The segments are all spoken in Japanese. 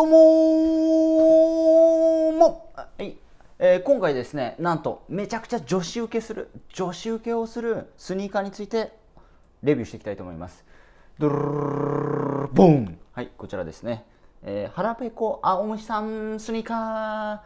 どうももはい、えー今回ですねなんとめちゃくちゃ女子受けする女子受けをするスニーカーについてレビューしていきたいと思います。ドルルボンはいこちらですね、えー、腹ペコ青虫さんスニーカ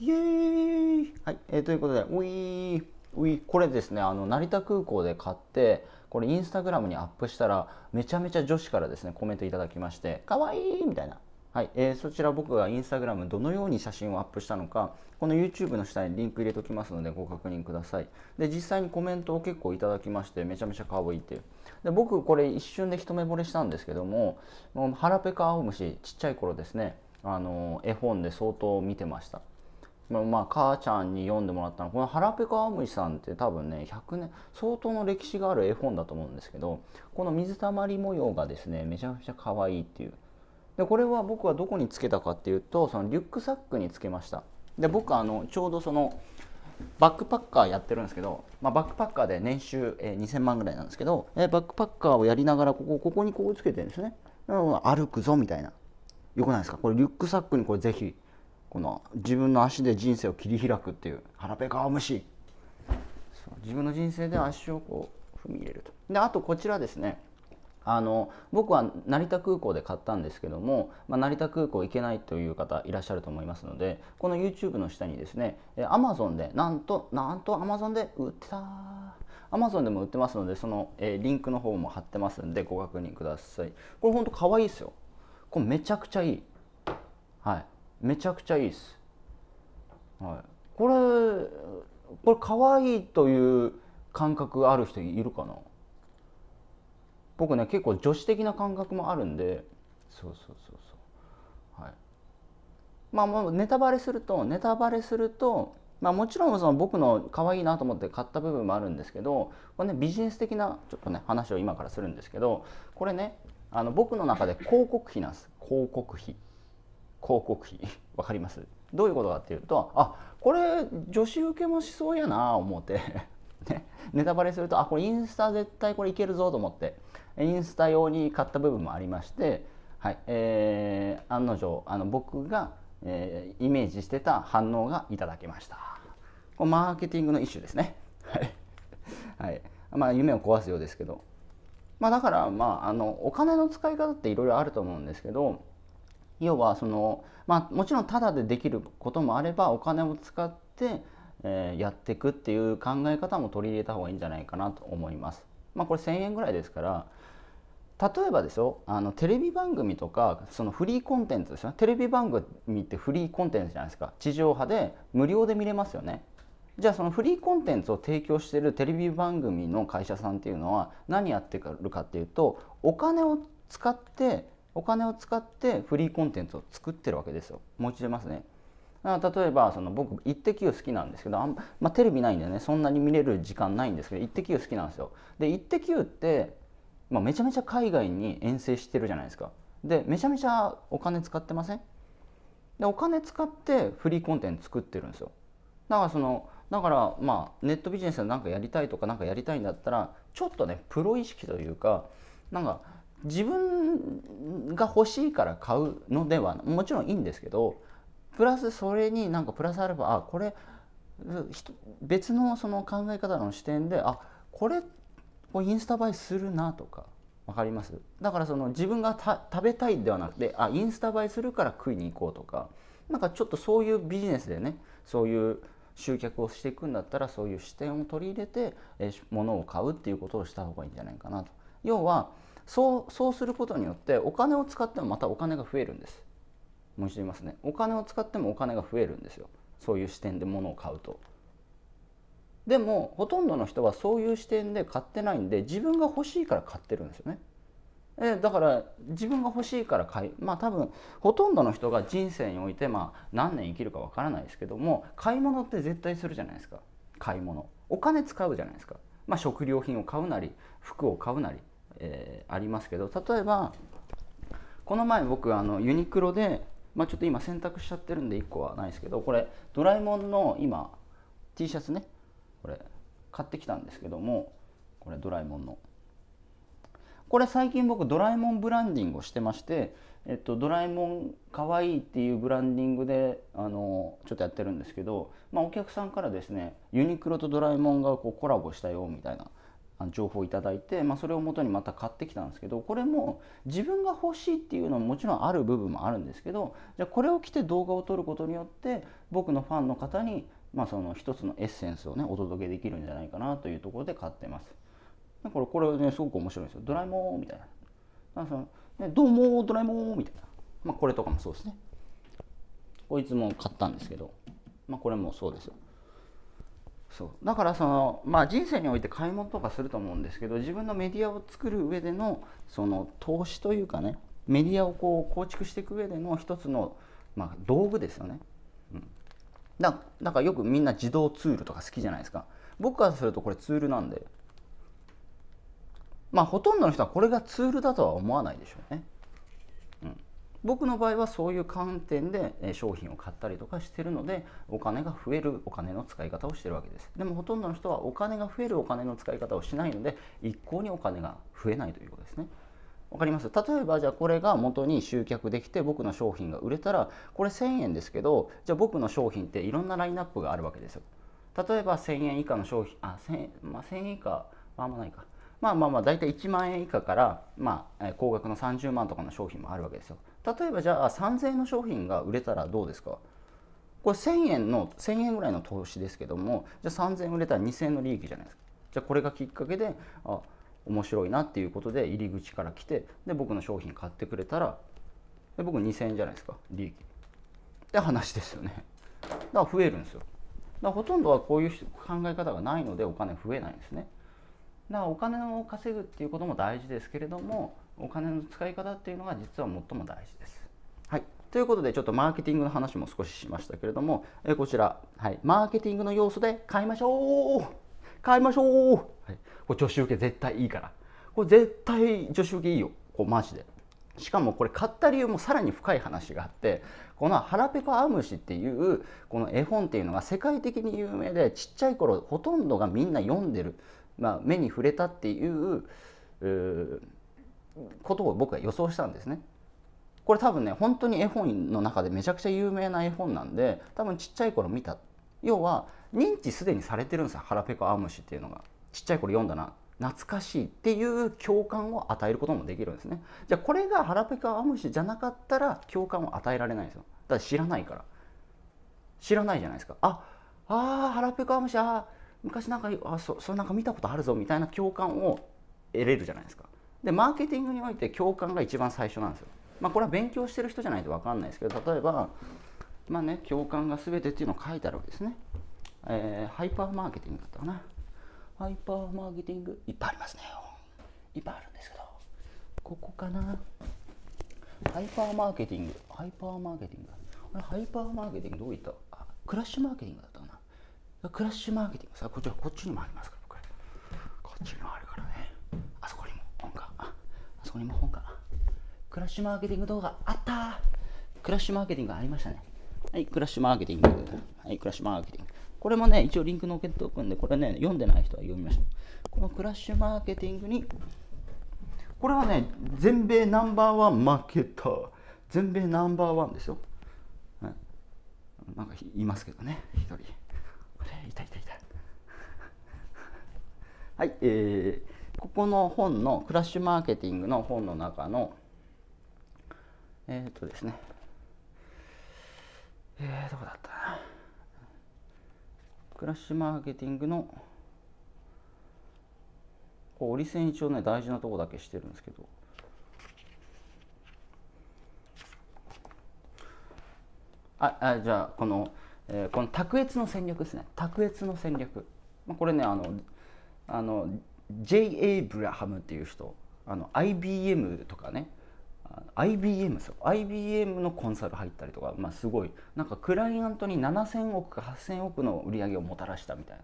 ーイエーイはい、えーということでウィーウィーこれですねあの成田空港で買ってこれインスタグラムにアップしたらめちゃめちゃ女子からですねコメントいただきまして可愛いみたいなはい、えーそちら僕がインスタグラムどのように写真をアップしたのかこの YouTube の下にリンク入れておきますのでご確認ください。で実際にコメントを結構いただきましてめちゃめちゃ可愛いっていう。で僕これ一瞬で一目惚れしたんですけどももう腹ペコ青虫ちっちゃい頃ですね。あの絵本で相当見てました。まあ、母ちゃんに読んでもらったの。この「腹ペコ青虫さん」って多分ね100年相当の歴史がある絵本だと思うんですけどこの水たまり模様がですねめちゃめちゃ可愛いっていう。でこれは僕はどこにつけたかっていうとそのリュックサックにつけました。で僕あのちょうどそのバックパッカーやってるんですけど、まあ、バックパッカーで年収、えー2000万ぐらいなんですけど、えーバックパッカーをやりながらここここにこうつけてるんですね、歩くぞみたいな。よくないですか？これリュックサックにこれぜひこの自分の足で人生を切り開くっていう腹ペコ青虫そう自分の人生で足をこう踏み入れると。であとこちらですね。あの僕は成田空港で買ったんですけども、まあ、成田空港行けないという方いらっしゃると思いますのでこの YouTube の下にですねえ Amazon でなんとなんと Amazon で売ってた。Amazon でも売ってますのでその、えーリンクの方も貼ってますんでご確認ください。これほんと可愛いいですよ。これめちゃくちゃいい。はい。めちゃくちゃいいです。はい、これこれ可愛いという感覚ある人いるかな？僕ね結構女子的な感覚もあるんで。そうそうそうそう。はい。まあもうネタバレするとネタバレするとまあもちろんその僕の可愛いなと思って買った部分もあるんですけどこれねビジネス的なちょっとね話を今からするんですけどこれねあの僕の中で広告費なんです。広告費。広告費。わかります？どういうことかっていうとあこれ女子受けもしそうやな思って、ね、ネタバレするとあこれインスタ絶対これいけるぞと思ってインスタ用に買った部分もありまして、はいえー案の定あの僕が、えーイメージしてた反応がいただけました。これマーケティングの一種ですね。はい、はい。まあ、夢を壊すようですけど。まあ、だから、まあ、あのお金の使い方っていろいろあると思うんですけど要はその、まあ、もちろんタダでできることもあればお金を使って、えーやっていくっていう考え方も取り入れた方がいいんじゃないかなと思います。まあ、これ1000円ぐらいですから例えばですよあのテレビ番組とかそのフリーコンテンツですよね。テレビ番組ってフリーコンテンツじゃないですか。地上波で無料で見れますよね。じゃあそのフリーコンテンツを提供しているテレビ番組の会社さんっていうのは何やってるかっていうとお金を使ってお金を使ってフリーコンテンツを作ってるわけですよ。もう一度言いますね。例えばその僕「イッテ Q!」好きなんですけどあん、まあ、テレビないんでねそんなに見れる時間ないんですけど「イッテ Q!」好きなんですよで「イッテ Q!」って、まあ、めちゃめちゃ海外に遠征してるじゃないですかでめちゃめちゃお金使ってません？でお金使ってフリーコンテンツ作ってるんですよだからそのだからまあネットビジネスで何かやりたいとか何かやりたいんだったらちょっとねプロ意識というかなんか自分が欲しいから買うのではもちろんいいんですけどプラスそれになんかプラスアルファあこれ別のその考え方の視点であこれこうインスタ映えするなとかわかります？だからその自分が食べたいではなくてあインスタ映えするから食いに行こうとかなんかちょっとそういうビジネスでねそういう集客をしていくんだったらそういう視点を取り入れて、えー物を買うっていうことをした方がいいんじゃないかなと。要はそうそうすることによってお金を使ってもまたお金が増えるんです。もう一度言いますね。お金を使ってもお金が増えるんですよ。そういう視点で物を買うと。でもほとんどの人はそういう視点で買ってないんで自分が欲しいから買ってるんですよね。えだから自分が欲しいから買いまあ多分ほとんどの人が人生においてまあ何年生きるかわからないですけども買い物って絶対するじゃないですか。買い物。お金使うじゃないですか。まあ食料品を買うなり服を買うなり、えーありますけど例えばこの前僕あのユニクロで、まあ、ちょっと今洗濯しちゃってるんで1個はないですけどこれドラえもんの今 T シャツね。これ買ってきたんですけどもこれドラえもんの。これ最近僕ドラえもんブランディングをしてましてえっと、ドラえもんかわいいっていうブランディングであのちょっとやってるんですけど、まあ、お客さんからですねユニクロとドラえもんがこうコラボしたよみたいな情報をいただいて、まあ、それをもとにまた買ってきたんですけどこれも自分が欲しいっていうのももちろんある部分もあるんですけどじゃあこれを着て動画を撮ることによって僕のファンの方に、まあ、その一つのエッセンスをねお届けできるんじゃないかなというところで買ってます。これこれねすごく面白いんですよ。ドラえもんみたいな。そのね、どうもドラえもんみたいな、まあ、これとかもそうですねこいつも買ったんですけど、まあ、これもそうですよそう。だからその、まあ、人生において買い物とかすると思うんですけど自分のメディアを作る上でのその投資というかねメディアをこう構築していく上での一つの、まあ、道具ですよね、うん、だだからよくみんな自動ツールとか好きじゃないですか。僕からするとこれツールなんで。まあほとんどの人はこれがツールだとは思わないでしょうね。僕の場合はそういう観点で商品を買ったりとかしてるのでお金が増えるお金の使い方をしてるわけです。でもほとんどの人はお金が増えるお金の使い方をしないので一向にお金が増えないということですね。わかります？例えばじゃあこれが元に集客できて僕の商品が売れたらこれ1000円ですけどじゃあ僕の商品っていろんなラインナップがあるわけですよ。例えば1000円以下の商品あ1000、まあ、1000円以下はあんまないか。まあまあまあ大体1万円以下から、まあ、高額の30万とかの商品もあるわけですよ。例えばじゃあ3000円の商品が売れたらどうですか？これ1000円の1000円ぐらいの投資ですけどもじゃあ3000円売れたら2000円の利益じゃないですか。じゃあこれがきっかけであ面白いなっていうことで入り口から来てで僕の商品買ってくれたらで僕2000円じゃないですか利益。って話ですよね。だから増えるんですよ。だからほとんどはこういう考え方がないのでお金増えないんですね。だからお金を稼ぐっていうことも大事ですけれどもお金の使い方っていうのが実は最も大事です。はい、ということでちょっとマーケティングの話も少ししましたけれども、えこちら、はい、マーケティングの要素で買いましょう。買いましょう、はい、これ女子受け絶対いいから。これ絶対女子受けいいよ。こうマジで。しかもこれ買った理由もさらに深い話があってこの「腹ペコアムシ」っていうこの絵本っていうのが世界的に有名でちっちゃい頃ほとんどがみんな読んでるまあ、目に触れたっていうことを僕は予想したんですね。これ多分ね本当に絵本の中でめちゃくちゃ有名な絵本なんで多分ちっちゃい頃見た。要は認知すでにされてるんですよ「腹ペコアムシ」っていうのが。ちっちゃい頃読んだな。懐かしいっていう共感を与えることもできるんですね。じゃあこれが腹ペコアムシじゃなかったら共感を与えられないんですよ。だから知らないから。知らないじゃないですか。ああ腹ペコアムシあ昔なんかあそそれなんか見たことあるぞみたいな共感を得れるじゃないですか。でマーケティングにおいて共感が一番最初なんですよ。まあこれは勉強してる人じゃないと分かんないですけど例えばまあね共感が全てっていうのを書いてあるわけですね、えー、ハイパーマーケティングだったかな。ハイパーマーケティングいっぱいありますねいっぱいあるんですけどここかな。ハイパーマーケティングハイパーマーケティング。あれハイパーマーケティングどういった？あクラッシュマーケティングだった。クラッシュマーケティングさこっちこっちにもありますからこっちにもあるからね。あそこにも本かあそこにも本かクラッシュマーケティング動画あった。クラッシュマーケティングありましたね。はいクラッシュマーケティング。はいクラッシュマーケティング。これもね一応リンク載っけておくんでこれね読んでない人は読みましょうこのクラッシュマーケティングにこれはね全米ナンバーワンマーケター。全米ナンバーワンですよ、はい、なんかいますけどね一人。い痛い痛い。はい、えー、ここの本のクラッシュマーケティングの本の中のえっ、ー、とですね。えー、どこだった？なクラッシュマーケティングの折り線一応ね大事なとこだけしてるんですけど。ああじゃあこのえー、この卓越の戦略ですね。卓越の戦略、まあ、これねあのあの J. エイブラハムっていう人あの IBM とかね。IBM ですよ。IBM のコンサル入ったりとか、まあ、すごい。なんかクライアントに7000億か8000億の売り上げをもたらしたみたいな、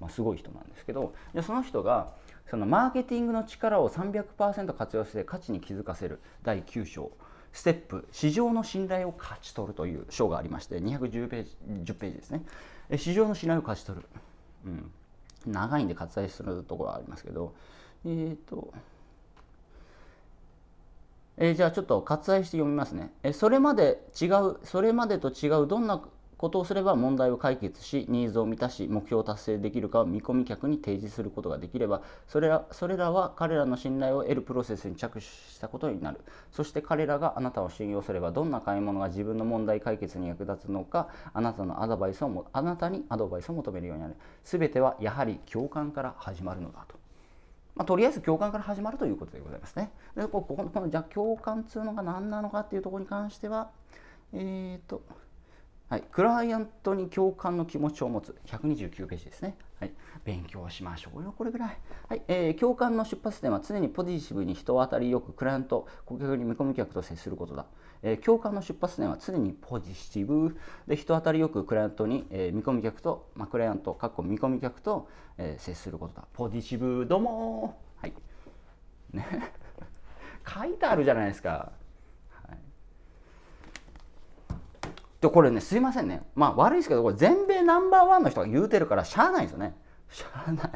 まあ、すごい人なんですけど。じゃその人がそのマーケティングの力を300%活用して価値に気づかせる第9章。ステップ市場の信頼を勝ち取るという章がありまして210ページ10ページですね。市場の信頼を勝ち取る、うん、長いんで割愛するところはありますけど。えっ、ー、と。え、じゃあちょっと割愛して読みますね、え、それまで違うそれまでと違うどんなことをすれば問題を解決しニーズを満たし目標を達成できるかを見込み客に提示することができればそれらそれらは彼らの信頼を得るプロセスに着手したことになるそして彼らがあなたを信用すればどんな買い物が自分の問題解決に役立つのかあなたのアドバイスをもあなたにアドバイスを求めるようになる全てはやはり共感から始まるのだと。まあ、とりあえず共感から始まるということでございますね。でこここのじゃ共感っていうのが何なのかっていうところに関しては、えっ、ー、と、はい、クライアントに共感の気持ちを持つ129ページですね。はい、勉強しましょうよ、これぐらい。はい、えー、共感の出発点は常にポジティブに人当たりよくクライアント、顧客に見込み客と接することだ。えー、共感の出発点は常にポジティブで人当たりよくクライアントに、えー、見込み客と、まあ、クライアント、かっこ見込み客と、えー、接することだ。ポジティブ、どうもはい。ね。書いてあるじゃないですか。でこれねすいませんね。まあ悪いですけどこれ全米ナンバーワンの人が言うてるからしゃあないですよね。しゃあない。い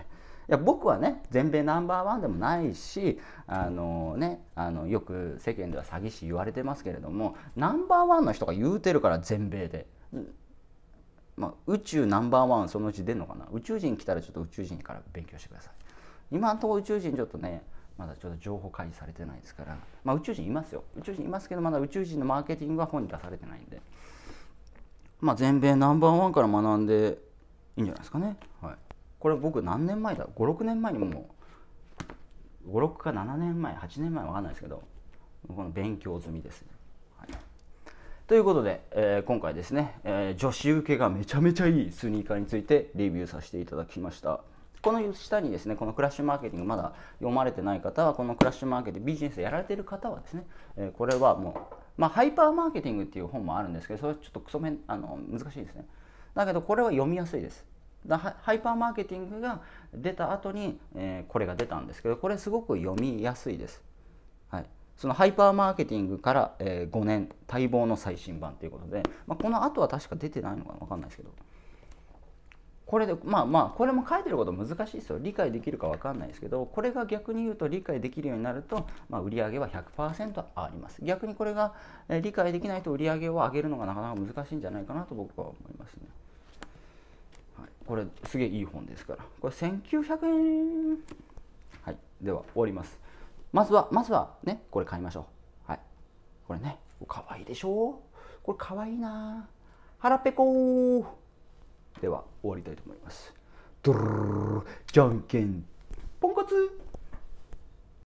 や僕はね全米ナンバーワンでもないしあのねあのよく世間では詐欺師言われてますけれどもナンバーワンの人が言うてるから全米で、まあ、宇宙ナンバーワンそのうち出るのかな？宇宙人来たらちょっと宇宙人から勉強してください。今のところ宇宙人ちょっとねまだちょっと情報開示されてないですから、まあ、宇宙人いますよ。宇宙人いますけどまだ宇宙人のマーケティングは本に出されてないんで。まあ、全米ナンバーワンから学んでいいんじゃないですかね。はい、これ僕何年前だ ?56 年前にも56か7年前8年前わかんないですけどこの勉強済みですね。はい、ということで、えー、今回ですね、えー、女子受けがめちゃめちゃいいスニーカーについてレビューさせていただきました。この下にですね、このクラッシュマーケティングまだ読まれてない方は、このクラッシュマーケティング、ビジネスやられている方はですね、えこれはもうまあ、ハイパーマーケティングっていう本もあるんですけどそれはちょっとクソめんあの難しいですね。だけどこれは読みやすいです。だハイパーマーケティングが出た後に、えー、これが出たんですけどこれすごく読みやすいです、はい、そのハイパーマーケティングから、えー、5年待望の最新版ということで、まあ、この後は確か出てないのか分かんないですけど。これでまあまあこれも書いてること難しいですよ。理解できるか分かんないですけどこれが逆に言うと理解できるようになると、まあ、売上は100%あります。逆にこれが理解できないと売り上げを上げるのがなかなか難しいんじゃないかなと僕は思いますね、はい、これすげえいい本ですから。これ1900円。はい。では終わります。まずはまずはねこれ買いましょう。はい。これねかわいいでしょ？これかわいいな。腹ペコでは終わりたいと思います。ドルじゃんけんポンコツ